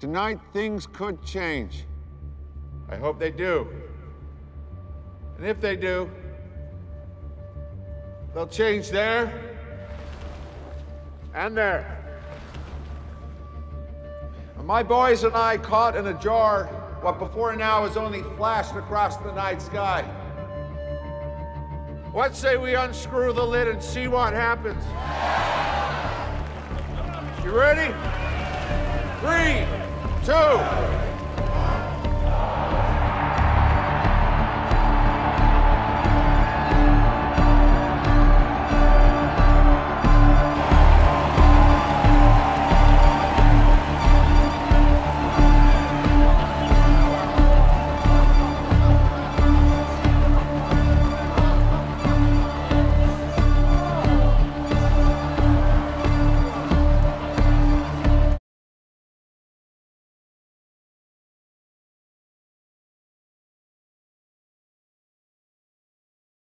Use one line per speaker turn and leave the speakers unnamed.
Tonight, things could change.
I hope they do. And if they do, they'll change there and there. And my boys and I caught in a jar what before now has only flashed across the night sky. What say we unscrew the lid and see what happens? You ready? two,